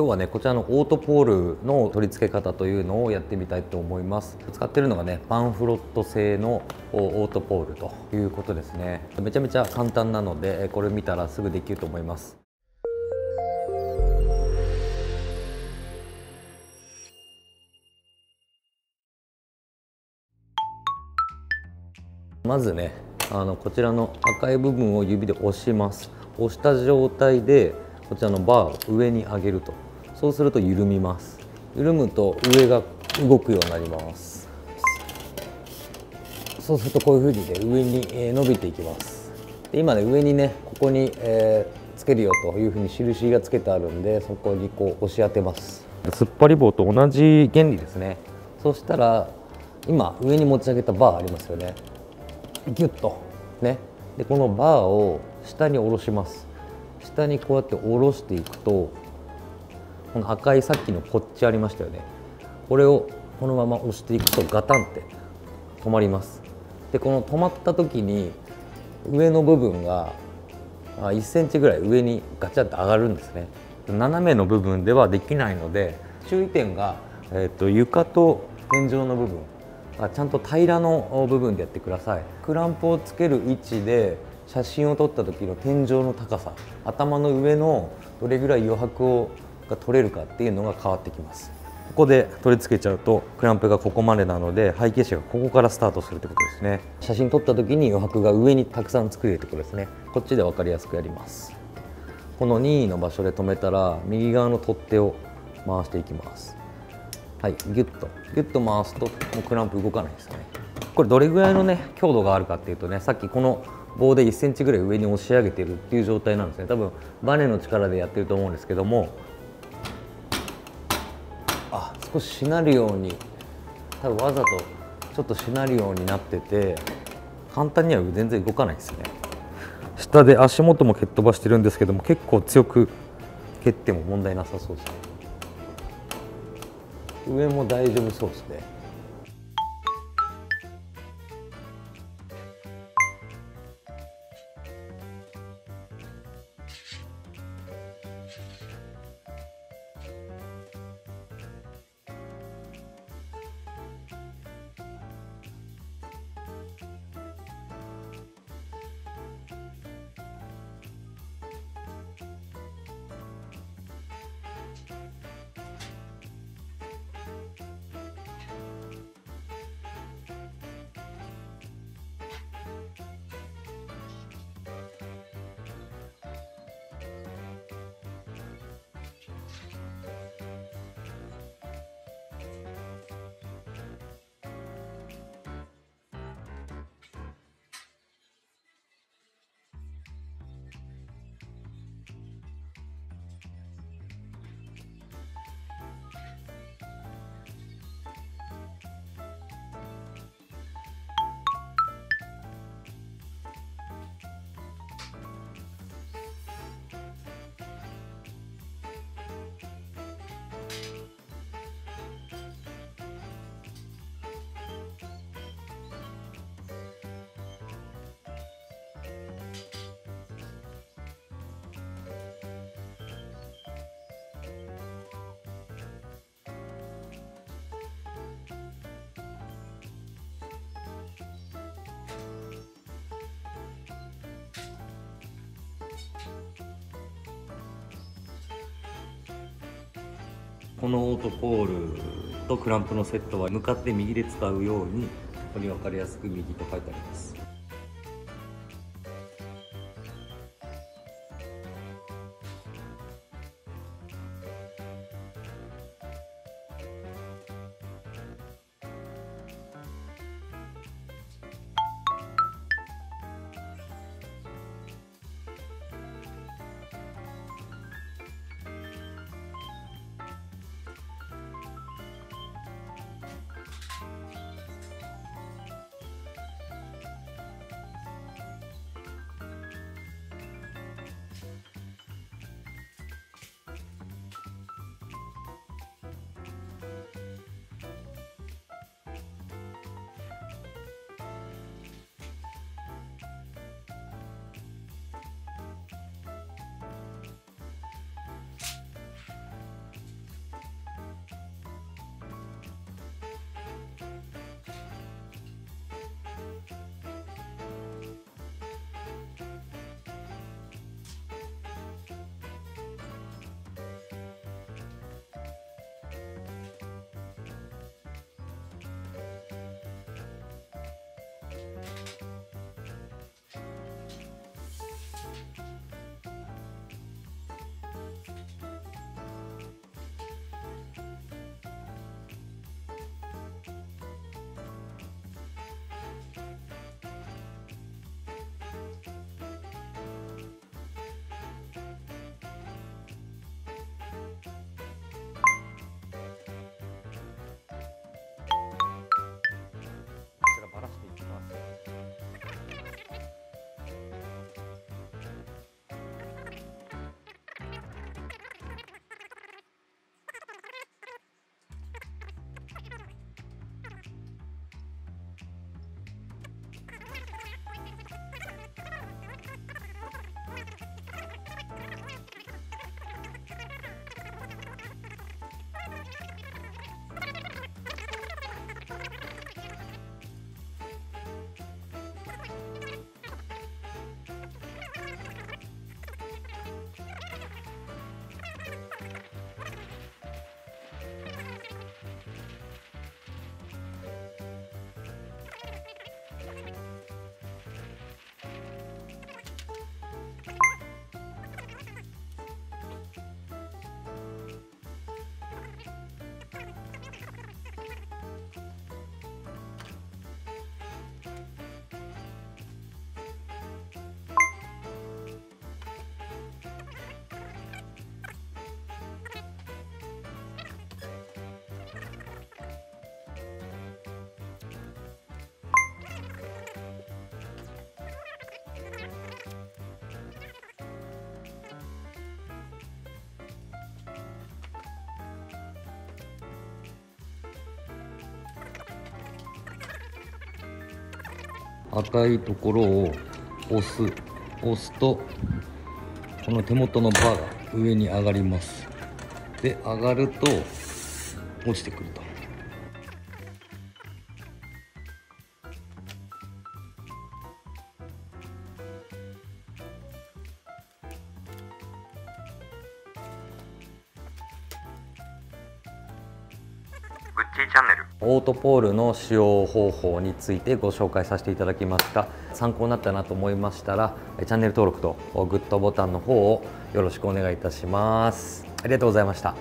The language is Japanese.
今日はねこちらのオートポールの取り付け方というのをやってみたいと思います。使ってるのがねパンフロット製のオートポールということですね。めちゃめちゃ簡単なのでこれ見たらすぐできると思います。まずねあのこちらの赤い部分を指で押します。押した状態でこちらのバーを上に上げると。そうすると緩みます。緩むと上が動くようになります。そうするとこういうふうにね上に伸びていきます。で今ね上にねここに、えー、つけるよというふうに印がつけてあるんでそこにこう押し当てます。突っ張り棒と同じ原理ですね。そしたら今上に持ち上げたバーありますよね。ギュッとね。でこのバーを下に下ろします。下にこうやって下ろしていくとこの赤いさっきのこっちありましたよね。これをこのまま押していくとガタンって止まります。でこの止まった時に上の部分が1センチぐらい上にガチャって上がるんですね。斜めの部分ではできないので注意点が、えーと、床と天井の部分ちゃんと平らの部分でやってください。クランプをつける位置で写真を撮った時の天井の高さ頭の上のどれぐらい余白をが取れるかっていうのが変わってきます。ここで取り付けちゃうとクランプがここまでなので背景紙がここからスタートするってことですね。写真撮った時に余白が上にたくさん作れるってことですね。こっちで分かりやすくやります。この任意の場所で止めたら右側の取っ手を回していきます。はいギュッと。ギュッと回すともうクランプ動かないですよね。これどれぐらいのね強度があるかっていうとねさっきこの棒で1センチぐらい上に押し上げてるっていう状態なんですね。多分バネの力でやってると思うんですけども少ししなるように多分わざとちょっとしなるようになってて簡単には全然動かないですね。下で足元も蹴っ飛ばしてるんですけども結構強く蹴っても問題なさそうですね。上も大丈夫そうですね。このオートポールとクランプのセットは向かって右で使うようにここに分かりやすく右と書いてあります。赤いところを押す押すとこの手元のバーが上に上がります。で上がると落ちてくると。ッチーチャンネル。オートポールの使用方法についてご紹介させていただきました。参考になったなと思いましたらチャンネル登録とグッドボタンの方をよろしくお願いいたします。ありがとうございました。